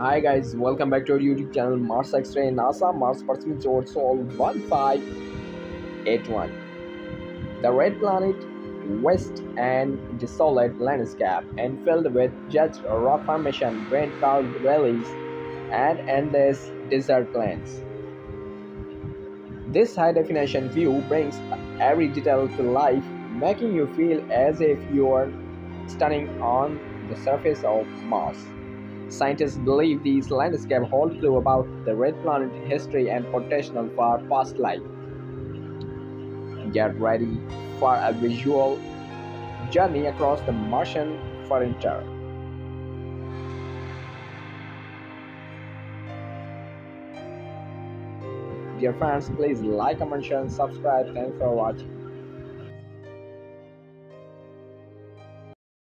Hi guys, welcome back to our YouTube channel Mars X-ray NASA Mars Perseverance Sol 1581. The red planet, vast and desolate landscape, and filled with jagged rock formation, wind-carved valleys, and endless desert plains. This high-definition view brings every detail to life, making you feel as if you are standing on the surface of Mars. Scientists believe these landscapes hold clues about the red planet history and potential for past life. Get ready for a visual journey across the Martian frontier. Dear friends, please like, comment, share, and subscribe. Thanks for watching.